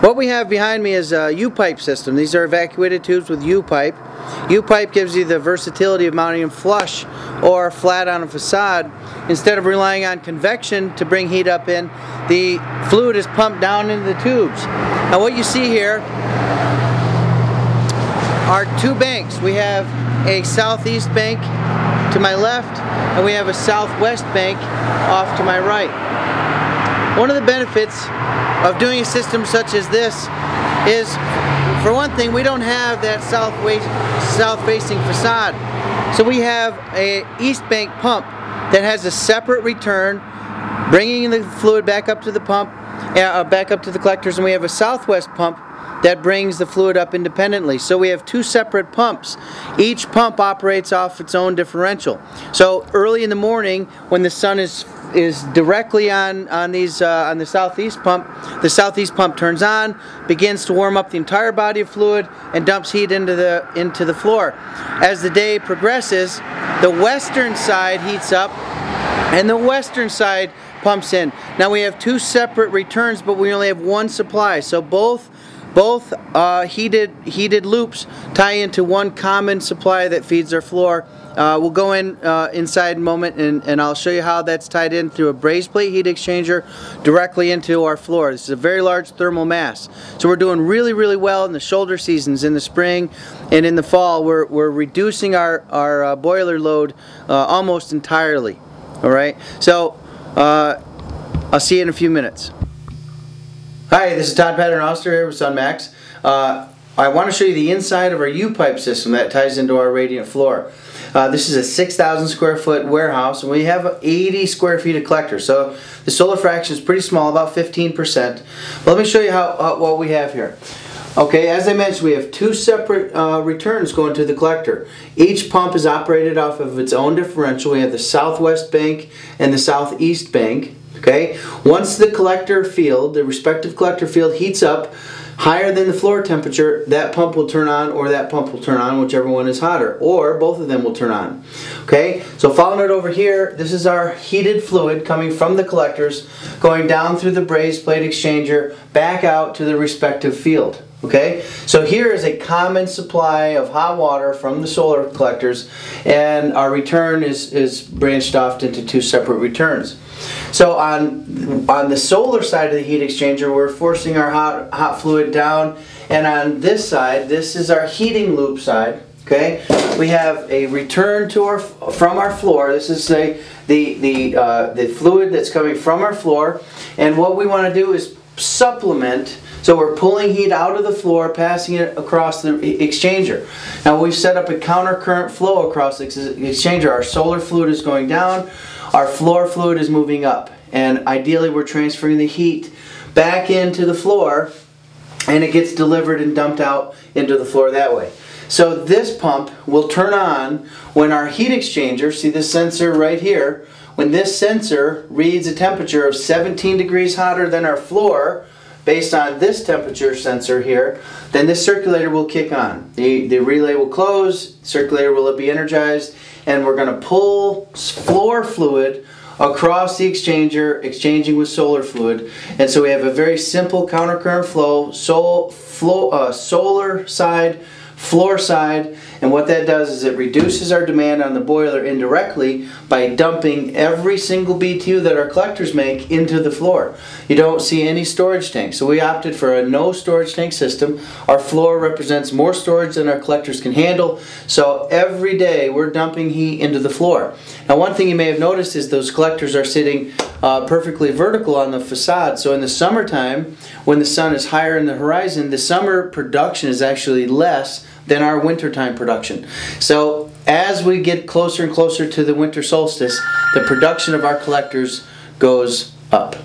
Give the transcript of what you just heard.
What we have behind me is a U-pipe system. These are evacuated tubes with U-pipe. U-pipe gives you the versatility of mounting them flush or flat on a facade. Instead of relying on convection to bring heat up in, the fluid is pumped down into the tubes. Now what you see here are two banks. We have a southeast bank to my left and we have a southwest bank off to my right. One of the benefits of doing a system such as this is, for one thing, we don't have that south, south facing facade. So we have a east bank pump that has a separate return, bringing the fluid back up to the pump, uh, back up to the collectors, and we have a southwest pump that brings the fluid up independently. So we have two separate pumps. Each pump operates off its own differential. So early in the morning when the sun is is directly on on these uh, on the southeast pump. The southeast pump turns on, begins to warm up the entire body of fluid, and dumps heat into the into the floor. As the day progresses, the western side heats up, and the western side pumps in. Now we have two separate returns, but we only have one supply. So both both uh, heated heated loops tie into one common supply that feeds our floor. Uh, we'll go in uh, inside in a moment and, and I'll show you how that's tied in through a brazed plate heat exchanger directly into our floor. This is a very large thermal mass. So we're doing really, really well in the shoulder seasons in the spring and in the fall. We're, we're reducing our, our uh, boiler load uh, almost entirely. All right, so uh, I'll see you in a few minutes. Hi, this is Todd Pattern Oster here with SunMaxx. Uh, I want to show you the inside of our U-pipe system that ties into our radiant floor. Uh, this is a 6,000 square foot warehouse and we have 80 square feet of collector. So the solar fraction is pretty small, about 15%. But let me show you how, uh, what we have here. Okay, as I mentioned, we have two separate uh, returns going to the collector. Each pump is operated off of its own differential. We have the southwest bank and the southeast bank. Okay, once the collector field, the respective collector field heats up higher than the floor temperature, that pump will turn on or that pump will turn on, whichever one is hotter, or both of them will turn on. Okay, so following it over here, this is our heated fluid coming from the collectors, going down through the brazed plate exchanger, back out to the respective field. Okay, so here is a common supply of hot water from the solar collectors, and our return is, is branched off into two separate returns. So on on the solar side of the heat exchanger, we're forcing our hot hot fluid down, and on this side, this is our heating loop side. Okay, we have a return to our from our floor. This is the the uh, the fluid that's coming from our floor, and what we want to do is supplement. So we're pulling heat out of the floor, passing it across the exchanger. Now we've set up a counter current flow across the exchanger. Our solar fluid is going down, our floor fluid is moving up. And ideally we're transferring the heat back into the floor and it gets delivered and dumped out into the floor that way. So this pump will turn on when our heat exchanger, see this sensor right here, when this sensor reads a temperature of 17 degrees hotter than our floor, based on this temperature sensor here, then this circulator will kick on. The, the relay will close, circulator will be energized, and we're going to pull floor fluid across the exchanger, exchanging with solar fluid. And so we have a very simple countercurrent flow, sol, flow uh, solar side, floor side, and what that does is it reduces our demand on the boiler indirectly by dumping every single BTU that our collectors make into the floor. You don't see any storage tank So we opted for a no storage tank system. Our floor represents more storage than our collectors can handle. So every day we're dumping heat into the floor. Now one thing you may have noticed is those collectors are sitting uh, perfectly vertical on the facade. So in the summertime, when the sun is higher in the horizon, the summer production is actually less than our wintertime production. So as we get closer and closer to the winter solstice, the production of our collectors goes up.